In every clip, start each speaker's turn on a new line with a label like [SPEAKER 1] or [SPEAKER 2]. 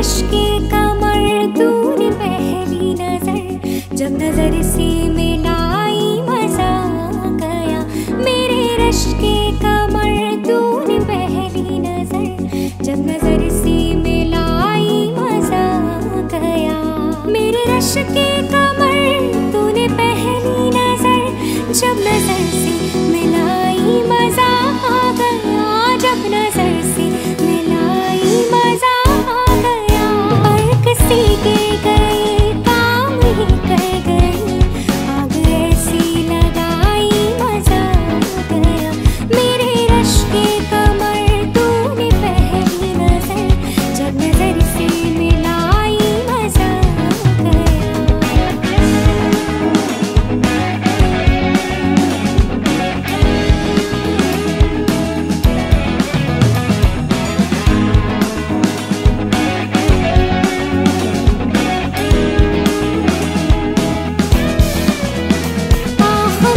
[SPEAKER 1] कश्क कमर दूर पहली नज़र, जब नज़र से मिलाई मज़ा गया। मेरे रश के कमर दूर पहली नज़र, जब नज़र से मिलाई मज़ा गया। मेरे रश के कमर तूने पहली नज़र, जब नज़र से के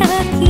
[SPEAKER 1] sakit